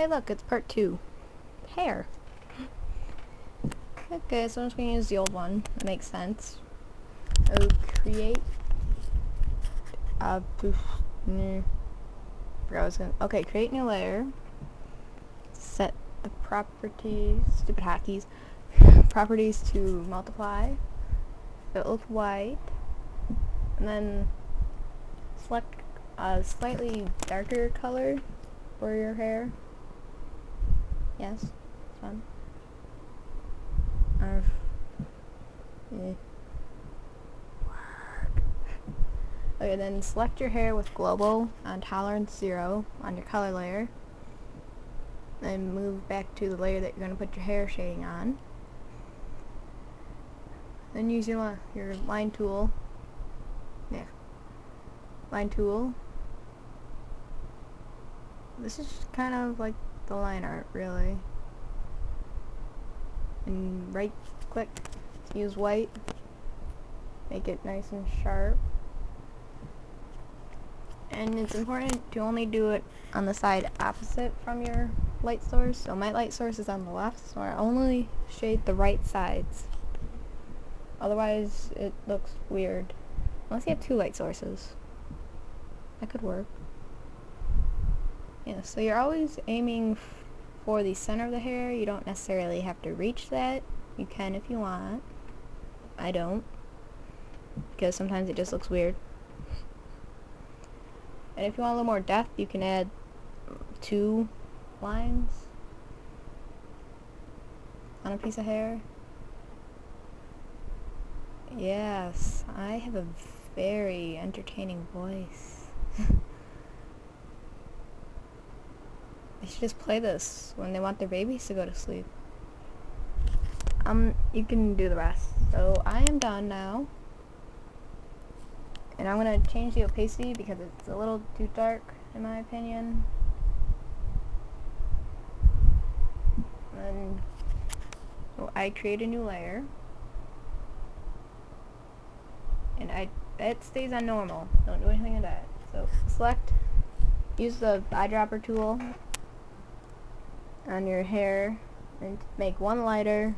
Hey look, it's part two. Hair. Okay, so I'm just gonna use the old one. That makes sense. Oh, create. Mm. Forgot I was gonna. Okay, create new layer. Set the properties. Stupid hotkeys. properties to multiply. Fill with white. And then select a slightly darker color for your hair. Yes, fun. Uh, eh. Okay, then select your hair with global on tolerance zero on your color layer. Then move back to the layer that you're going to put your hair shading on. Then use your, your line tool. Yeah. Line tool. This is kind of like the line art, really. And right click use white. Make it nice and sharp. And it's important to only do it on the side opposite from your light source. So my light source is on the left, so I only shade the right sides. Otherwise, it looks weird. Unless you have two light sources. That could work. Yeah, so you're always aiming for the center of the hair. You don't necessarily have to reach that. You can if you want. I don't. Because sometimes it just looks weird. And if you want a little more depth, you can add two lines on a piece of hair. Yes, I have a very entertaining voice. They should just play this when they want their babies to go to sleep. Um, you can do the rest. So I am done now. And I'm going to change the opacity because it's a little too dark in my opinion. And so I create a new layer. And I it stays on normal. Don't do anything with that. So select, use the eyedropper tool on your hair and make one lighter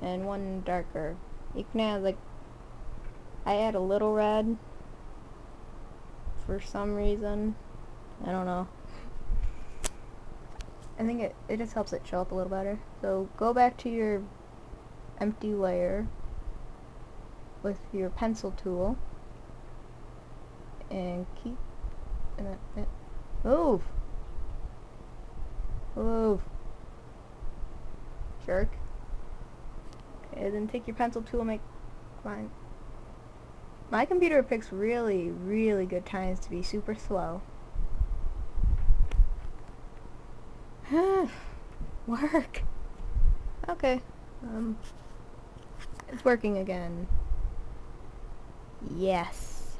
and one darker. You can add like, I add a little red for some reason. I don't know. I think it, it just helps it show up a little better. So go back to your empty layer with your pencil tool and keep and that, move Move. Jerk. Okay, then take your pencil tool and make fine. My computer picks really, really good times to be super slow. Work. Okay. Um, it's working again. Yes.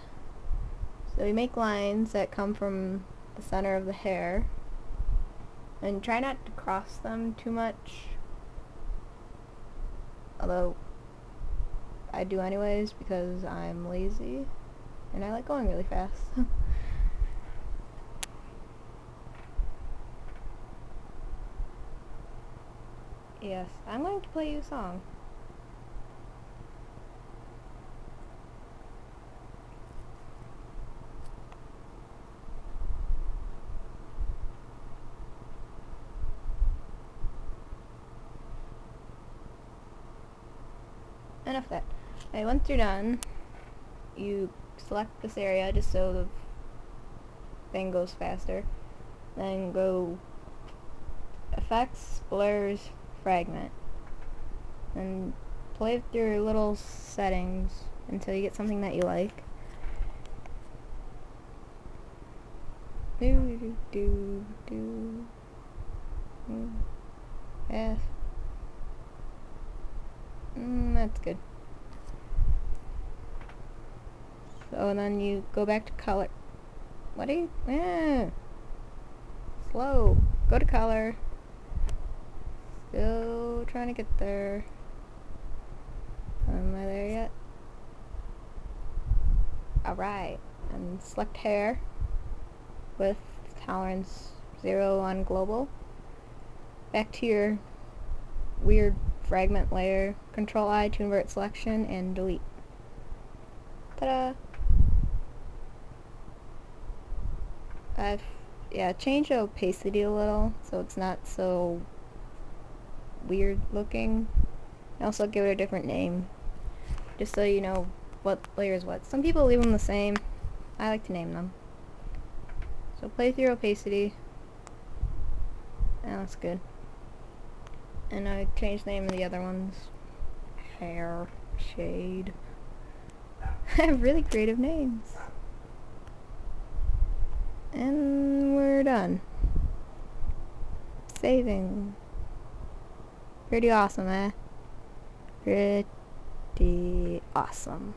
So we make lines that come from the center of the hair. And try not to cross them too much. Although, I do anyways because I'm lazy. And I like going really fast. yes, I'm going to play you a song. Enough of that. Okay, once you're done, you select this area just so the thing goes faster. Then go Effects, Blurs, Fragment. And play with your little settings until you get something that you like. Do do do do. Mm. do. That's good. So then you go back to color. What are you? Eh. Slow. Go to color. Still trying to get there. Am I there yet? Alright. And select hair with tolerance 0 on global. Back to your weird fragment layer, control I to invert selection, and delete. Ta-da! I've, yeah, change the opacity a little, so it's not so weird looking. also give it a different name, just so you know what layer is what. Some people leave them the same. I like to name them. So play through opacity. And that's good. And I changed the name of the other ones. Hair, shade. I have really creative names. And we're done. Saving. Pretty awesome, eh? Pretty awesome.